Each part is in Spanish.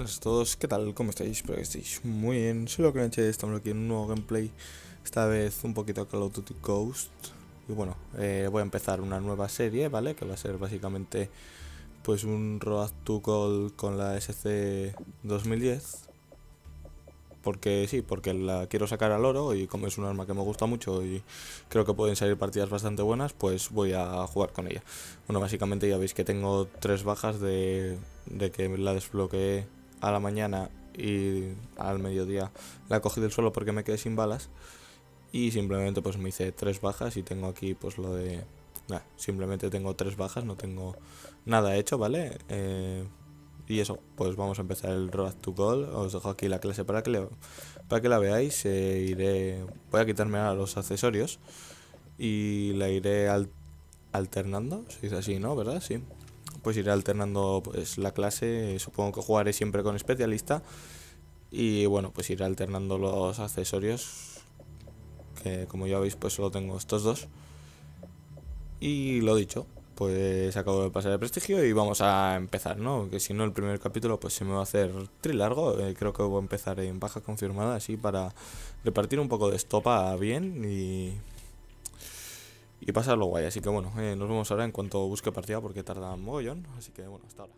buenas a todos, ¿qué tal? ¿Cómo estáis? Espero que estéis muy bien. Soy lo que estamos aquí en un nuevo gameplay. Esta vez un poquito Call of Duty Ghost. Y bueno, eh, voy a empezar una nueva serie, ¿vale? Que va a ser básicamente pues un Road to Call con la SC 2010 porque sí, porque la quiero sacar al oro y como es un arma que me gusta mucho y creo que pueden salir partidas bastante buenas, pues voy a jugar con ella. Bueno, básicamente ya veis que tengo tres bajas de, de que la desbloqueé a la mañana y al mediodía la cogí del suelo porque me quedé sin balas y simplemente pues me hice tres bajas y tengo aquí pues lo de... simplemente tengo tres bajas, no tengo nada hecho, ¿vale? Eh, y eso, pues vamos a empezar el Road to Goal. Os dejo aquí la clase para que, para que la veáis. Eh, iré, voy a quitarme ahora los accesorios y la iré alternando. Si es así, ¿no? ¿Verdad? Sí. Pues iré alternando pues, la clase. Supongo que jugaré siempre con especialista. Y bueno, pues iré alternando los accesorios. Que como ya veis, pues solo tengo estos dos. Y lo dicho, pues acabo de pasar el prestigio y vamos a empezar, ¿no? Que si no el primer capítulo pues se me va a hacer tri largo, eh, creo que voy a empezar en baja confirmada así para repartir un poco de estopa bien y y pasarlo guay, así que bueno, eh, nos vemos ahora en cuanto busque partida porque tarda un mogollón, así que bueno, hasta ahora.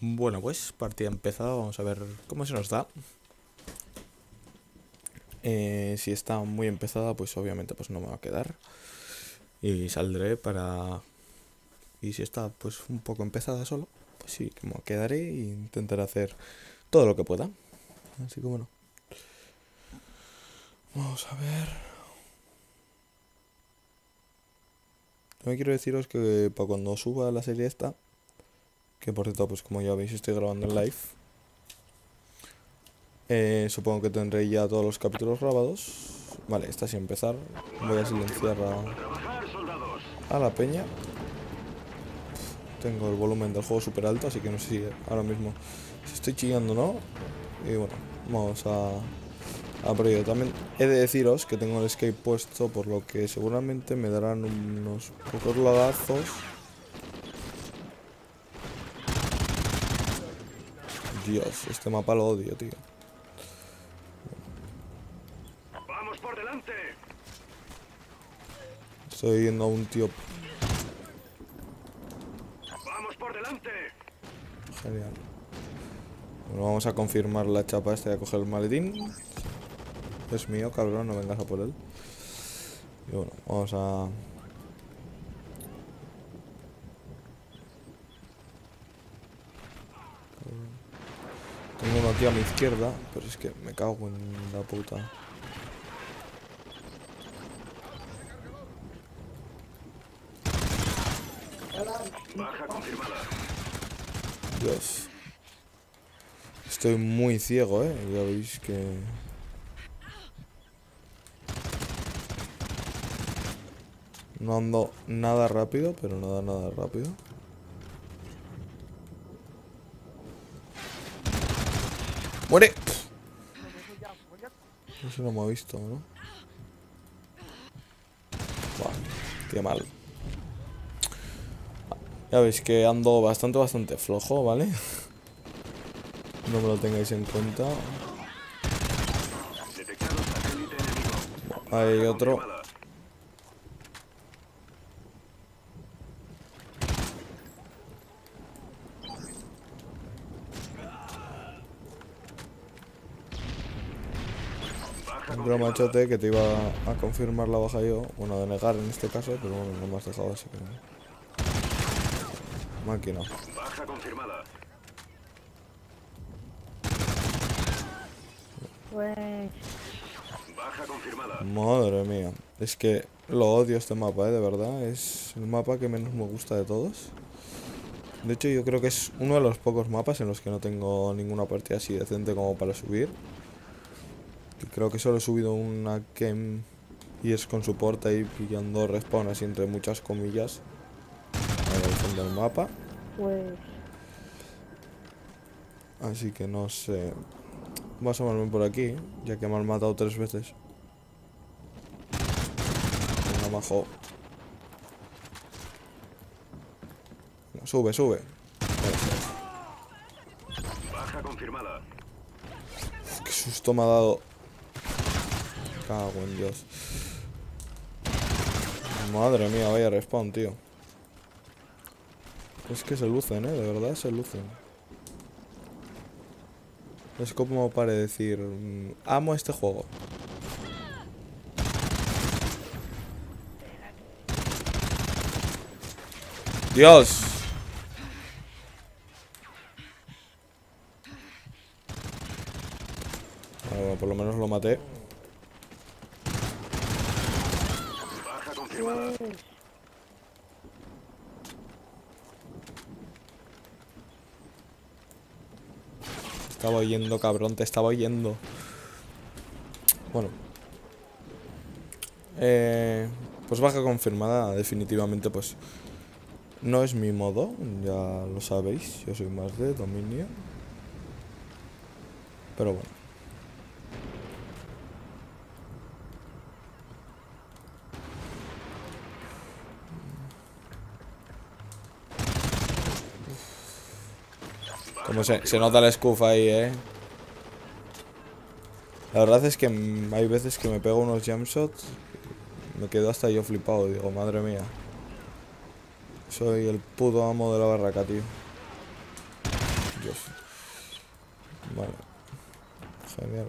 Bueno, pues partida empezada, vamos a ver cómo se nos da. Eh, si está muy empezada, pues obviamente pues no me va a quedar. Y saldré para... Y si está pues un poco empezada solo, pues sí, me quedaré e intentaré hacer todo lo que pueda. Así que bueno. Vamos a ver. También quiero deciros que para cuando suba la serie esta, que por cierto, pues como ya veis estoy grabando en live. Eh, supongo que tendré ya todos los capítulos grabados. Vale, está sin empezar. Voy a silenciar a la peña. Tengo el volumen del juego súper alto, así que no sé si ahora mismo si estoy chillando o no. Y bueno, vamos a, a por ello. También he de deciros que tengo el escape puesto, por lo que seguramente me darán unos pocos lagazos. Dios, este mapa lo odio, tío. Vamos por delante. Estoy yendo a un tío. Vamos por delante. Genial. Bueno, vamos a confirmar la chapa esta y a coger el maletín. Es mío, cabrón, no vengas a por él. Y bueno, vamos a Tengo uno aquí a mi izquierda, pero es que me cago en la puta. Baja confirmada. Dios. Estoy muy ciego, eh. Ya veis que... No ando nada rápido, pero nada, nada rápido. ¡Muere! Eso no me ha visto, ¿no? Buah, qué mal. Ya veis que ando bastante, bastante flojo, ¿vale? No me lo tengáis en cuenta. Hay otro. Un machote que te iba a confirmar la baja yo. Bueno, de negar en este caso, pero bueno, no me has dejado así que no. Máquina. Baja confirmada. Pues... Baja confirmada. Madre mía. Es que lo odio este mapa, ¿eh? De verdad. Es el mapa que menos me gusta de todos. De hecho, yo creo que es uno de los pocos mapas en los que no tengo ninguna partida así decente como para subir. Creo que solo he subido una Kem y es con soporte ahí pillando respawn así entre muchas comillas. El del mapa. Pues... Así que no sé. voy a asomarme por aquí, ya que me han matado tres veces. Venga, majo. Sube, sube. Baja confirmada. Qué susto me ha dado. Cago en Dios. Madre mía, vaya respawn, tío. Es que se lucen, eh, de verdad se lucen. Es como para decir, mm, amo este juego. Dios. Bueno, por lo menos lo maté. Baja confirmada. Estaba oyendo, cabrón, te estaba oyendo. Bueno. Eh, pues baja confirmada, definitivamente, pues no es mi modo, ya lo sabéis, yo soy más de dominio. Pero bueno. Como se, se nota el scuff ahí, eh. La verdad es que hay veces que me pego unos jump shots. Me quedo hasta yo flipado. Digo, madre mía. Soy el puto amo de la barraca, tío. Dios. Vale. Genial.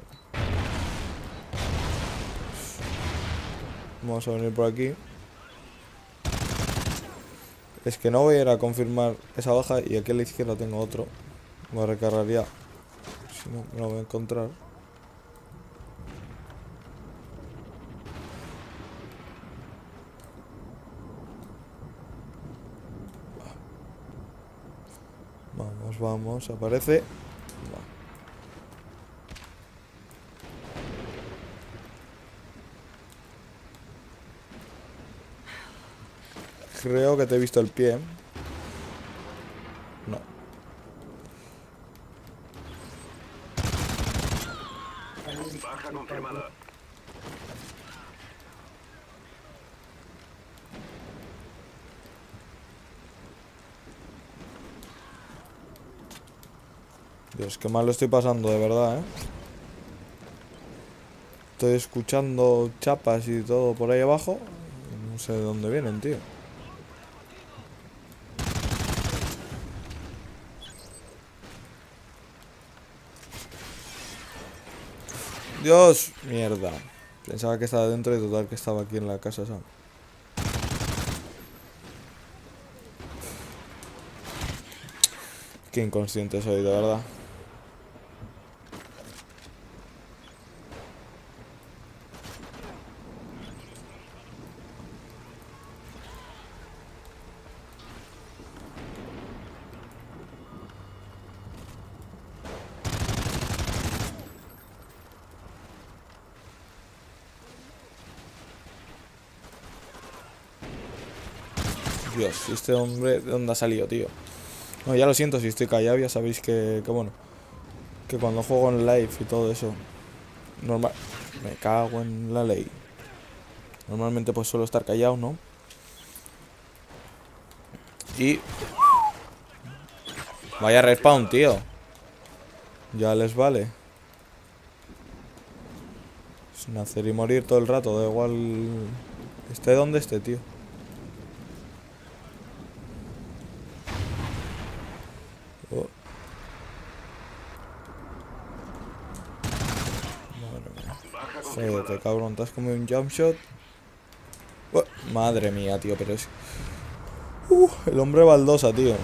Vamos a venir por aquí. Es que no voy a ir a confirmar esa baja y aquí a la izquierda tengo otro. Me recargaría. Si no, me lo voy a encontrar. Vamos, vamos, aparece. Creo que te he visto el pie. Baja confirmada. Dios, qué mal lo estoy pasando, de verdad, ¿eh? Estoy escuchando chapas y todo por ahí abajo. No sé de dónde vienen, tío. Dios, mierda. Pensaba que estaba dentro y total que estaba aquí en la casa esa. Qué inconsciente soy, de verdad. Dios, ¿y este hombre de dónde ha salido, tío? No, ya lo siento si estoy callado, ya sabéis que, que bueno. Que cuando juego en live y todo eso. Normal. Me cago en la ley. Normalmente pues suelo estar callado, ¿no? Y. Vaya respawn, tío. Ya les vale. Nacer y morir todo el rato, da igual. Esté donde esté, tío. Oh. Madre mía. Confirmada. cabrón, te has comido un jump shot. Madre mía, tío, pero es. Uh, el hombre baldosa, tío.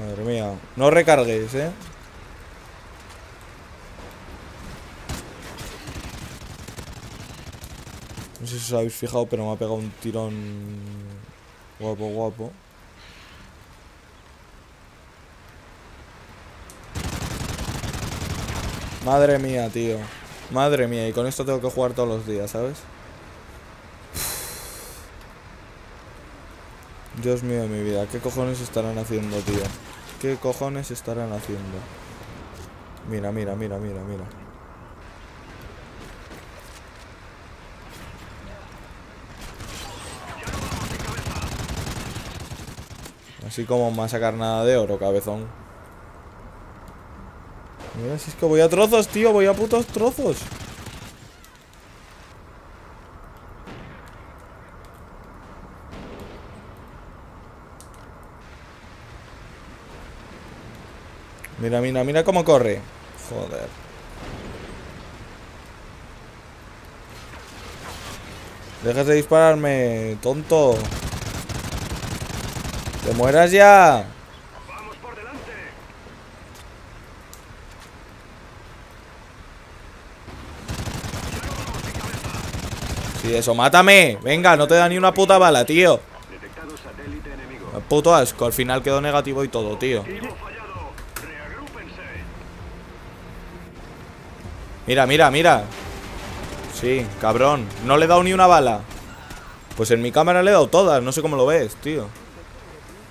Madre mía. No recarguéis, eh. No sé si os habéis fijado, pero me ha pegado un tirón guapo, guapo. Madre mía, tío. Madre mía, y con esto tengo que jugar todos los días, ¿sabes? Dios mío de mi vida, ¿qué cojones estarán haciendo, tío? ¿Qué cojones estarán haciendo? Mira, mira, mira, mira, mira. Así como a sacar nada de oro, cabezón. Mira, si es que voy a trozos, tío, voy a putos trozos. Mira, mira, mira cómo corre. Joder. Dejas de dispararme, tonto. ¡Te mueras ya! ¡Vamos por delante! Sí, eso, mátame. Venga, no te da ni una puta bala, tío. Puto asco, al final quedó negativo y todo, tío. Mira, mira, mira. Sí, cabrón. No le he dado ni una bala. Pues en mi cámara le he dado todas. No sé cómo lo ves, tío.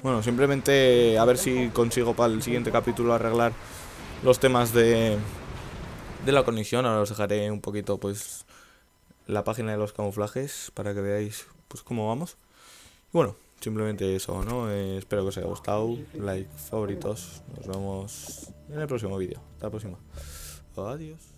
Bueno, simplemente a ver si consigo para el siguiente capítulo arreglar los temas de, de la conexión. Ahora os dejaré un poquito, pues, la página de los camuflajes para que veáis, pues, cómo vamos. Y bueno, simplemente eso, ¿no? Eh, espero que os haya gustado. Like, favoritos. Nos vemos en el próximo vídeo. Hasta la próxima. Adiós.